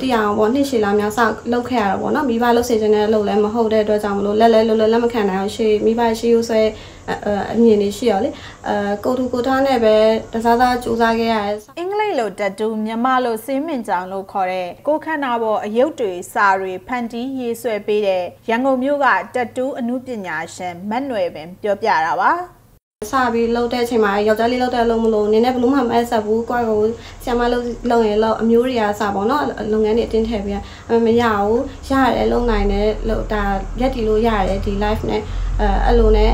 သိရအောင်ပေါ့နှစ်ရှည်လာများစလောက်ခဲ့ရတော့ပေါ့နော်မိဘလှုပ်စေခြင်းနဲ့လှုပ်လည်းမဟုတ်တဲ့အတွက်ကြောင့်မလို့လက်လဲလှုပ်လဲလက်မခံနိုင်အောင်ရှေ့မိဘရှေ့ရိုးဆွဲအမြင်တွေရှိရောလေအဲကိုတူကိုထားနဲ့ပဲတစားစားစူးစမ်းခဲ့ရတယ်အင်္ဂလိပ်လိုတက်တူမြန်မာလိုစင်းမင်ကြောင်လို့ခေါ်တဲ့ကိုခန္ဓာပေါ်အယုတ်တွေစာတွေဖန်တီးရေးဆွဲပေးတဲ့ရန်ကုန်မြို့ကတက်တူအမှုပညာရှင်မတ်နွယ်ပင်ပြောပြတာပါ စပြီးလှုပ်တဲ့အချိန်မှာယောက်ျားလေးလှုပ်တဲ့လုံးမလို့နင်းနဲ့ဘလို့မှမအပ်ဆက်ဘူးကွာကိုဆ iam လှုပ်လှုပ်ရင်လှုပ်အမျိုးတွေကစပေါ့နော်လုပ်ငန်းတွေအတင်းထည့်ပြီးအမမရဘူးရတယ်လုံနိုင်တယ်လို့ဒါရက်တီလို့ရတယ်ဒီ live နဲ့အဲအဲ့လိုနဲ့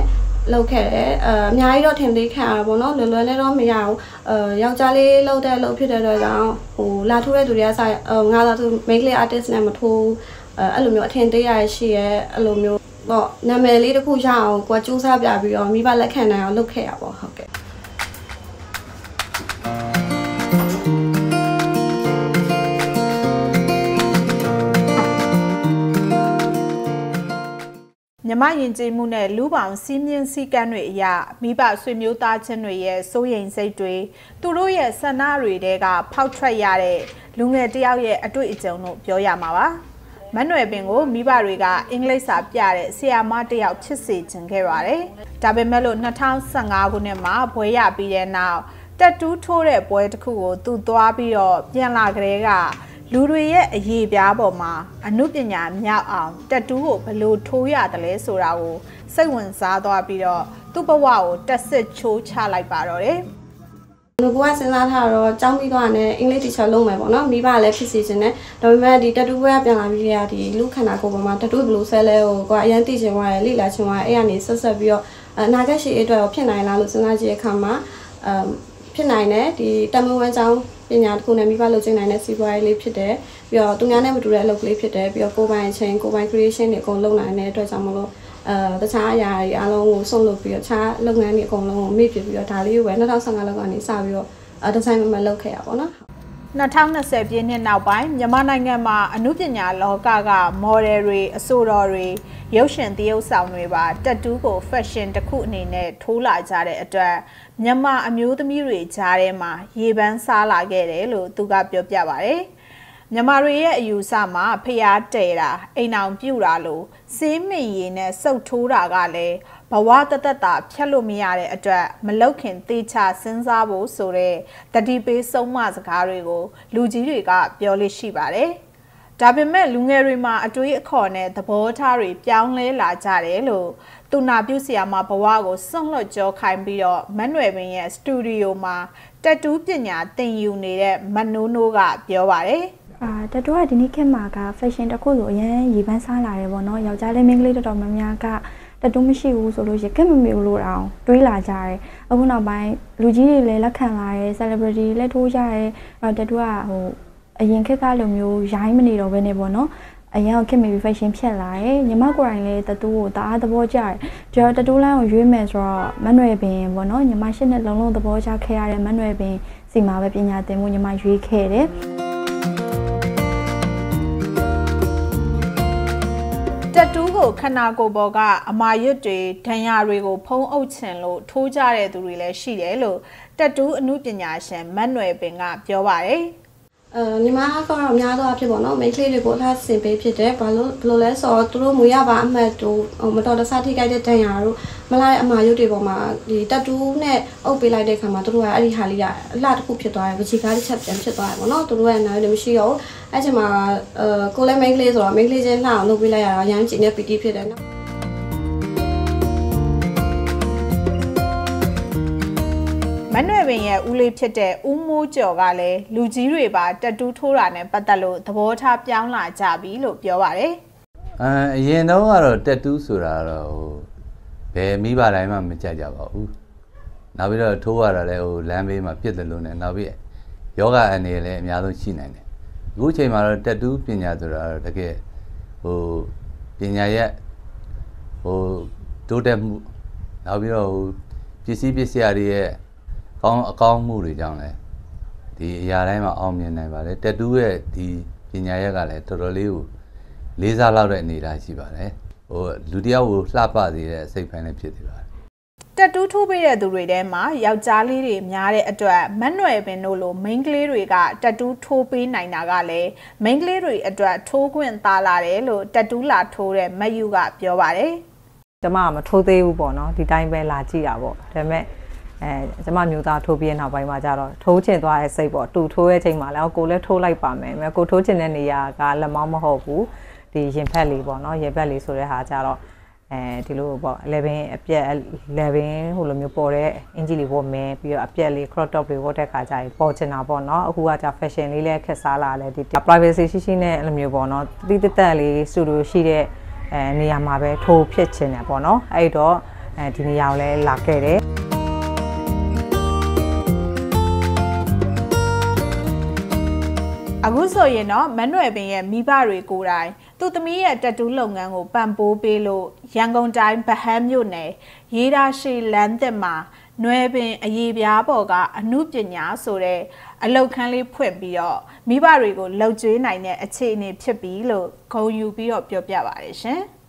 လောက်ခဲ့တယ်အဲအများကြီးတော့ထင်သေးခံရတာပေါ့နော်လွယ်လွယ်နဲ့တော့မရဘူးအဲယောက်ျားလေးလောက်တဲ့လောက်ဖြစ်တဲ့အတွက်ကြောင့်ဟိုလာထိုးတဲ့သူတွေကစငါသာသူ make artist နဲ့မထိုးအဲအဲ့လိုမျိုးအထင်သေးရရှိရဲအဲ့လိုမျိုး ပေါ့နာမည်လေးတစ်ခုရအောင်ကိုကစူးစမ်းပြပြီးတော့မိဘလက်ခံနိုင်အောင်လုပ်ခဲ့ရပါဟုတ်ကဲ့မြမယဉ်ကျေးမှုနဲ့လူပောင်စီးမြင့်စည်းကမ်းတွေအရမိဘဆွေမျိုးသားချင်းတွေရဲ့စိုးရိမ်စိတ်တွေသူတို့ရဲ့ဆန္ဒတွေတဲကဖောက်ထွက်ရတဲ့လူငယ်တယောက်ရဲ့အတွေ့အကြုံလို့ပြောရမှာပါ မန်နွယ်ပင်ကိုမိဘတွေကအင်္ဂလိပ်စာပြတဲ့ဆရာမတယောက်ချစ်စေချင်ခဲ့ပါတယ်ဒါပေမဲ့လို့2015ခုနှစ်မှာဘွဲရပြီးတဲ့နောက်တက်တူးထိုးတဲ့ပွဲတစ်ခုကိုသူသွားပြီးတော့ပြန်လာကြတဲ့ကလူတွေရဲ့အရေးပြားပေါ်မှာအမှုပညာမြောက်အောင်တက်တူးကိုဘလို့ထိုးရတယ်လဲဆိုတာကိုစိတ်ဝင်စားသွားပြီးတော့သူ့ဘဝကိုတက်စစ်ချိုးချလိုက်ပါတော့တယ် ငကိုကစဉ်းစားထားတော့ကျောင်းပြီးသွားတယ်အင်္ဂလိပ်တီချာလုပ်မယ်ပေါ့နော်မိဘလည်းဖြစ်စီခြင်းနဲ့ဒါပေမဲ့ဒီတတူဘွဲကပြန်လာပြီးရဒီလူခန္ဓာကိုယ်ပေါ်မှာတတူဘလို့ဆဲလဲကိုကိုကအရန်သိချင်သွားတယ်လိလာချင်သွားတယ်အဲ့ကနေဆက်ဆက်ပြီးတော့အနာဂတ်ရှိအတွက်ဖြစ်နိုင်လားလို့စဉ်းစားကြည့်တဲ့အခါမှာအမ်ဖြစ်နိုင်တယ်ဒီတမန်ဝမ်းကျောင်းပညာတစ်ခုနဲ့မိဘလုပ်ချင်နိုင်တဲ့စီးပွားရေးလေးဖြစ်တယ်ပြီးတော့သူများနဲ့မတူတဲ့အလုပ်ကလေးဖြစ်တယ်ပြီးတော့ကိုယ်ပိုင်အချိန်ကိုယ်ပိုင် creation တွေအကုန်လုပ်နိုင်တဲ့အတွက်ကြောင့်မလို့ အဲတခြားအရာတွေအားလုံးကိုဆုံးလုပ်ပြီးတော့ခြားလုပ်ငန်းတွေအကုန်လုံးကိုမေ့ပြပြီးတော့ဒါလေးကိုပဲ2015လောက်ကနေစပြီးတော့ဒီဇိုင်းမမလုပ်ခဲ့ရပါတော့2020ပြည့်နှစ်နောက်ပိုင်းမြန်မာနိုင်ငံမှာအမှုပညာလောကကမော်ဒယ်တွေအဆိုတော်တွေရုပ်ရှင်သရုပ်ဆောင်တွေပါတက်တူးကို fashion တစ်ခုအနေနဲ့ထိုးလာကြတဲ့အတွက်မြန်မာအမျိုးသမီးတွေကြားထဲမှာရေပန်းစားလာခဲ့တယ်လို့သူကပြောပြပါဗျ။ မြန်မာတွေရဲ့အယူဆမှာဖျားတဲတာအိမ်အောင်ပြုတ်တာလို့စေးမိရည်နဲ့စုပ်ထိုးတာကလည်းဘဝတသက်တာဖြတ်လို့မရတဲ့အတွက်မလောက်ခင်တေချာစဉ်းစားဖို့ဆိုတဲ့တတိပေးဆုံးမစကားတွေကို လူကြီးတွေကပြောလို့ရှိပါတယ်။ဒါပေမဲ့လူငယ်တွေမှာအတွေးအခေါ်နဲ့သဘောထားတွေပြောင်းလဲလာကြတယ်လို့သူနာပြုဆရာမဘဝကိုစွန့်လွတ်ကြောခိုင်းပြီးတော့မန်နွယ်ပင်ရဲ့စတူဒီယိုမှာတက်တူးပညာသင်ယူနေတဲ့မနိုးနိုးကပြောပါတယ်။ အာတတူကဒီနေ့ခေတ်မှာက fashion တစ်ခုလိုအရင်ရေပန်းစားလာတယ်ပေါ့နော်ယောက်ျားလေးမိန်းကလေးတော်တော်များများကတတူးမရှိဘူးဆိုလို့ရခက်မမေဘူးလို့တောင်တွေးလာကြတယ်အခုနောက်ပိုင်းလူကြီးတွေလည်းလက်ခံလာတယ် celebrity လည်းထိုးကြတယ်တတူးကဟိုအရင်ခေတ်ကလိုမျိုးရိုင်းမနေတော့ဘဲနဲ့ပေါ့နော်အရင်ကခင်မီ fashion ဖြတ်လာတယ်ညီမကိုယ်တိုင်လည်းတတူးကိုတအားသဘောကျတယ်ကျွန်တော်တတူးလိုင်းကိုရွေးမယ်ဆိုတော့မနှွယ်ပင်ပေါ့နော်ညီမရှစ်နှစ်လုံးလုံးသဘောကျခဲ့ရတဲ့မနှွယ်ပင်စီမှာပဲပညာသင်မှုညီမရွေးခဲ့တယ် တက်တူးကိုခနာကိုပေါ်ကအမာရွတ်တွေဒဏ်ရာတွေကို ဖုံးအုပ်ချင်လို့ထိုးကြတဲ့သူတွေလည်းရှိတယ်လို့တက်တူးအမှုပညာရှင်မတ်နွယ်ပင်ကပြောပါတယ် အဲညီမကတော့အများတော့ဖြစ်ပေါ့နော်မိန်းကလေးတွေကိုလှဆင်ပေးဖြစ်တယ်ဘာလို့ဘလို့လဲဆိုတော့သူတို့မူရပါအမှတ်တို့မတော်တဆထိခိုက်တဲ့ဒဏ်ရာတို့မလာတဲ့အမာရုပ်တွေပေါ်မှာဒီတက်တူးနဲ့အုပ်ပေးလိုက်တဲ့ခါမှာသူတို့ကအဲ့ဒီဟာလေးကအလှတစ်ခုဖြစ်သွားတယ်ဝချီကားတစ်ချက်ပြန်ဖြစ်သွားတယ်ပေါ့နော်သူတို့ရဲ့နားလည်းမရှိတော့အဲ့ချိန်မှာအဲကိုလည်းမိန်းကလေးဆိုတော့မိန်းကလေးချင်းလှအောင်လုပ်ပေးလိုက်ရတာရမ်းကြည့်နေပီတီဖြစ်တယ်နော် မနှွယ်ပင်ရဲ့ဦးလေးဖြစ်တဲ့ဦးမိုးကျော်ကလည်းလူကြီးတွေပါတက်တူးထိုးတာနဲ့ပတ်သက်လို့သဘောထားပြောင်းလာကြပြီလို့ပြောပါတယ်။အဲအရင်တော့ကတော့တက်တူးဆိုတာတော့ဟိုဘယ်မိဘတိုင်းမှမကြိုက်ကြပါဘူး။နောက်ပြီးတော့ထိုးရတာလည်းဟိုလမ်းဘေးမှာပြစ်တယ်လို့နဲ့နောက်ပြီးယောဂအနေနဲ့လည်းအများဆုံးရှိနိုင်တယ်။အခုချိန်မှာတော့တက်တူးပညာဆိုတာတော့တကယ်ဟိုပညာရဲ့ဟိုတိုးတက်မှုနောက်ပြီးတော့ဟိုပစ္စည်းပစ္စည်းတွေရဲ့ ကောင်းအကောင်းမှုတွေကြောင့်လည်းဒီအရာတိုင်းမှာအောင်မြင်နိုင်ပါတယ်တက်တူးရဲ့ဒီပညာရက်ကလည်းတော်တော်လေးကိုလေးစားလောက်တဲ့အနေအထားရှိပါတယ်ဟိုလူတယောက်ကိုလှပစေတဲ့စိတ်ဖိုင်းလည်းဖြစ်နေပါတယ်တက်တူးထိုးပေးတဲ့သူတွေထဲမှာယောက်ျားလေးတွေများတဲ့အတွက်မတ်နွယ်ပင်တို့လိုမိန်းကလေးတွေကတက်တူးထိုးပေးနိုင်တာကလည်းမိန်းကလေးတွေအတွက်ထိုးခွင့်သားလာတယ်လို့တက်တူးလာထိုးတဲ့မတ်ယူကပြောပါတယ်ကျမကမထိုးသေးဘူးပေါ့နော်ဒီတိုင်းပဲလာကြည့်တာပေါ့ဒါပေမဲ့ အဲကျမမျိုးသားထိုးပြီးနောက်ပိုင်းမှာကျတော့ထိုးချင်သွားတဲ့စိတ်ပေါ့တူထိုးရဲ့ချိန်မှာလည်းကိုလည်းထိုးလိုက်ပါမယ်။ကိုထိုးချင်တဲ့နေရာကလက်မောင်းမဟုတ်ဘူး။ဒီရင်ဖက်လေးပေါ့နော်ရင်ဖက်လေးဆိုတဲ့ဟာကျတော့အဲဒီလိုပေါ့11အပြက်11ဟိုလိုမျိုးပေါ်တဲ့အင်ဂျီလေးပေါ်မယ်ပြီးတော့အပြက်လေး crop top လေးဝတ်တဲ့ခါကျရင်ပေါ်ချင်တာပေါ့နော်အခုကကြာ fashion လေးလည်းခက်စားလာလဲဒီ privacy ရှိရှိနဲ့အဲ့လိုမျိုးပေါ့နော်တိတိတက်လေး studio ရှိတဲ့အဲနေရာမှာပဲထိုးဖြစ်ချင်တယ်ပေါ့နော်အဲ့တော့အဲဒီနေရာကိုလည်းလာခဲ့တယ် အခုဆိုရင်တော့မန်နွယ်ပင်ရဲ့မိဘတွေကိုယ်တိုင်သူ့သမီးရဲ့တက်တူးလုပ်ငန်းကိုပံ့ပိုးပေးလို့ရန်ကုန်တိုင်းဗဟန်းမြို့နယ်ရေးဒါရှိလမ်းသစ်မှာနွယ်ပင်အရေးပြားပေါ်ကအမှုပညာဆိုတဲ့အလောက်ခန်းလေးဖွင့်ပြီးတော့မိဘတွေကိုလှုပ်ကြွေးနိုင်တဲ့အခြေအနေဖြစ်ပြီလို့ဂုဏ်ယူပြီးတော့ပြောပြပါတယ်ရှင်။